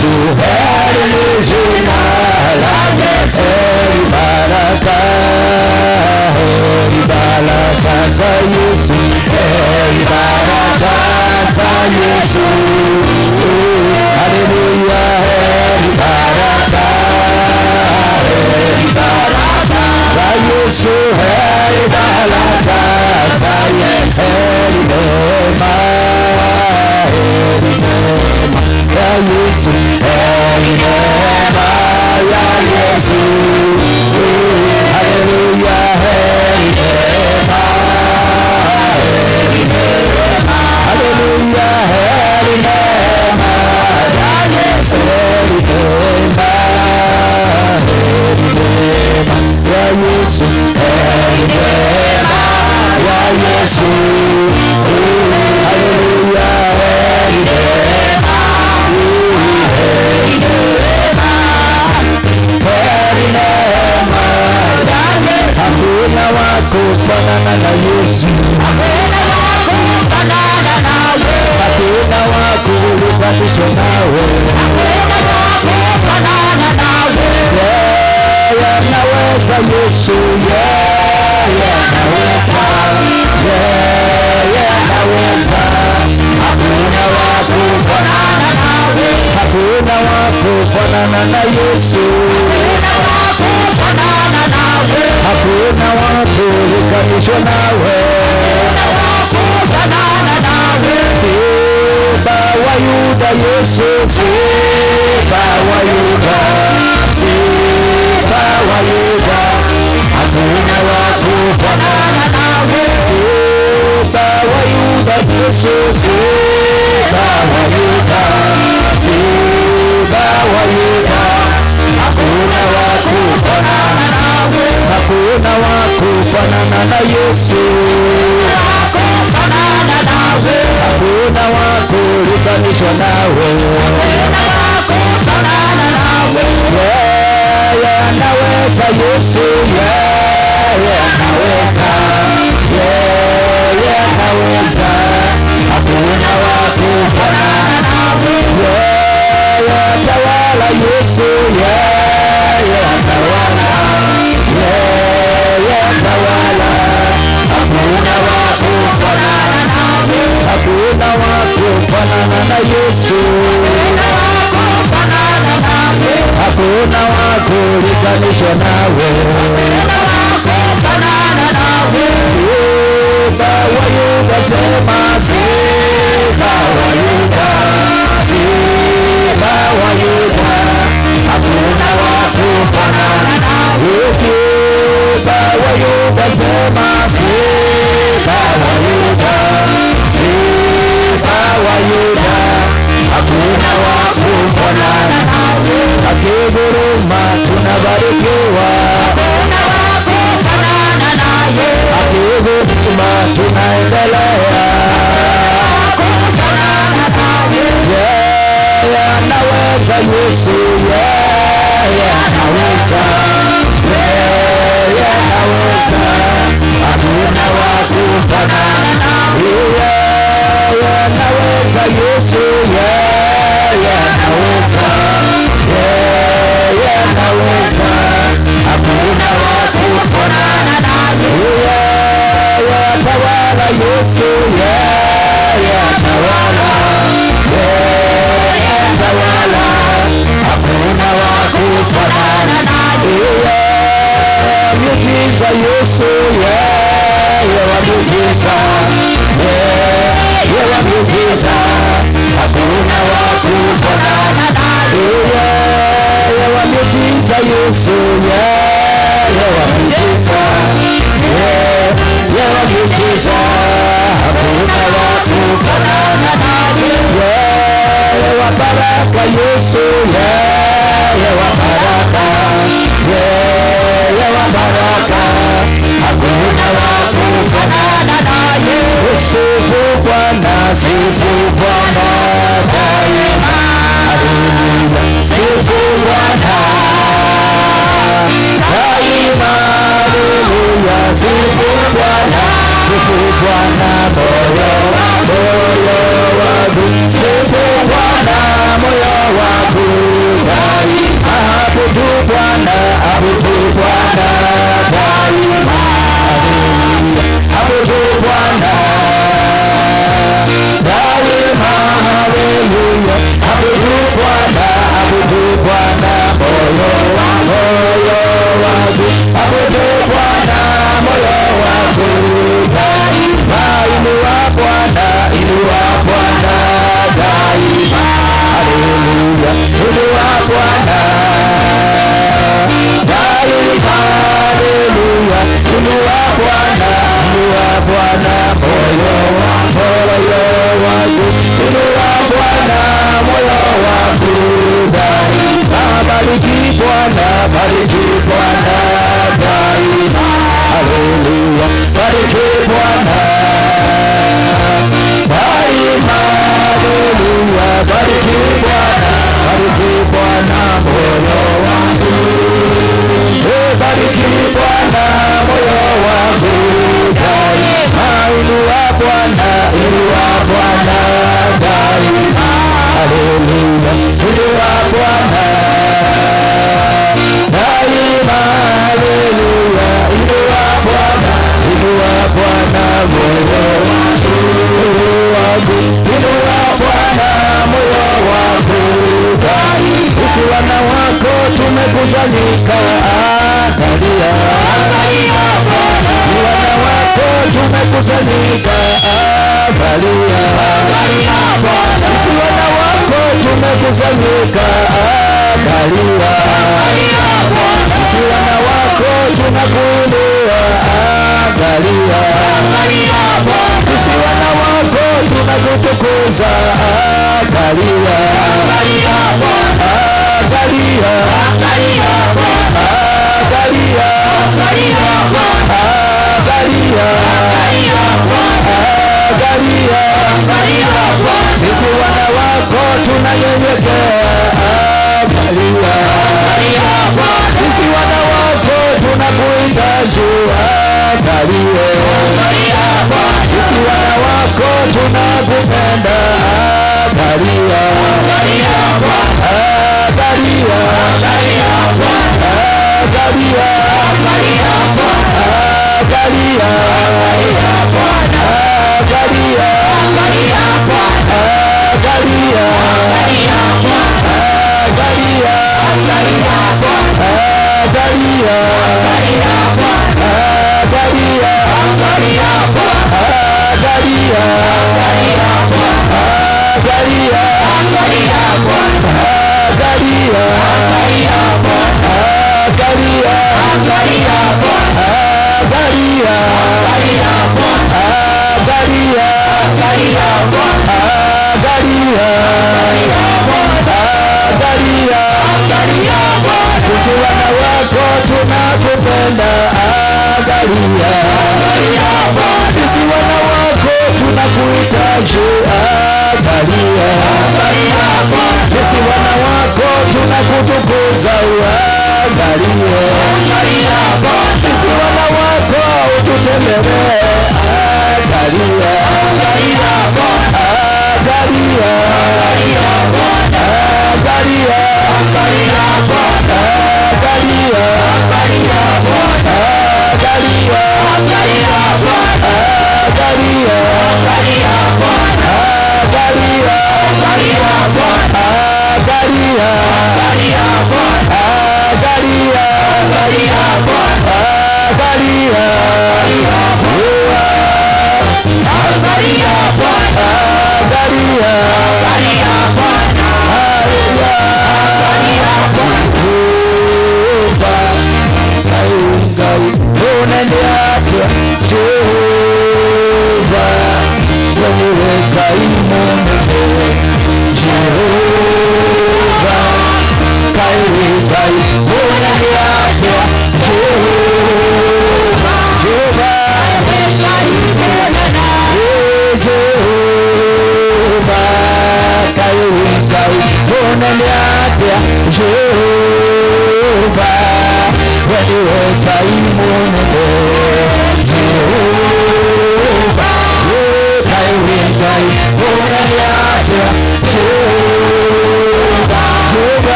Super original, avançando para cá Ribala casa Yesu, ribala casa Yesu Aleluia, ribala casa, ribala casa Yesu, ribala casa Yesu, ribala casa Yesu Yesu. Kufanana na Yesu, hakuna wa kulinganishwa nawe. Yeye Yesu. Hakuna wa kufanana na Yesu, hakuna nawe, hakuna wa kulinganishwa nawe, hakuna wa Yuda, Yesu, Simba wa Yuda, kulinganishwa nawe, anaweza Yesu, yeye anaweza, hakuna wa kufanana nawe. Yesu, hakuna wa kufanana nawe, hakuna wa kulinganishwa nawe, hakuna wa kufanana nawe. Simba wa Yuda, sema Akiguruma tunabarikiwa, hakuna wa kufanana naye. Akiguruma tunaendelea, kufanana naye. Yeye anaweza Yesu, yeye anaweza, yeye anaweza, hakuna wa kufanana naye. Yeye anaweza Yesu, Yesu, yeye atawala, yeye atawala, hakuna wa kufanana naye. Miujiza Yesu, yeye wa miujiza, yeye wa miujiza, hakuna wa kufanana naye. Yeye wa miujiza Yesu, yeye wa miujiza, yeye wa miujiza, baraka Yesu, yeye wa baraka, yeye wa baraka, hakuna wa kufanana naye. Sifu Bwana, sifu Bwana daima. wangu inua Bwana moyo wangu dai bariki Bwana bariki Bwana dai haleluya tumekusanyika angalia sisi wako tumekusanyika angalia sisi wako tunakuinua angalia sisi wako tunakutukuza angalia angalia tunanyenyekea sisi wana wako tunakuhitaji angalie, sisi wana wako tunakupenda angalia, Hallelujah. tunakupenda, angalia. Sisi wana wako tunakuhitaji, angalia.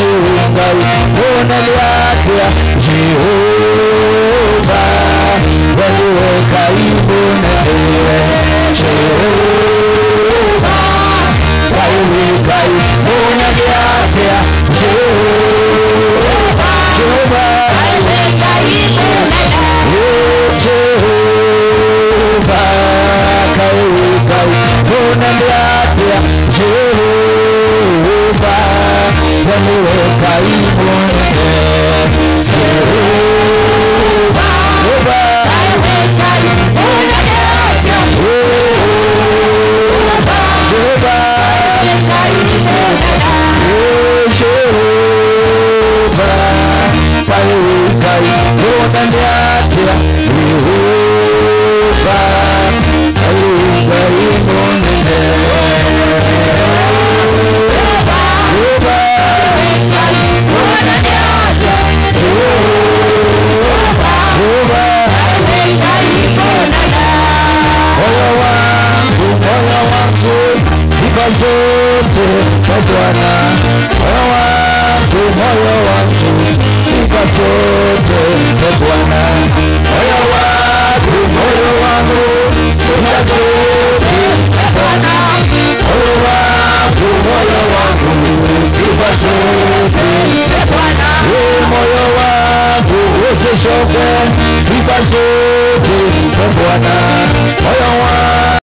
ungal unaliatia Jehova walio karibu na ewe bwana moyo wangu moyo wangu sipazuti bwana moyo wangu moyo wangu sipazuti bwana moyo wangu usishoke sipazuti bwana moyo wangu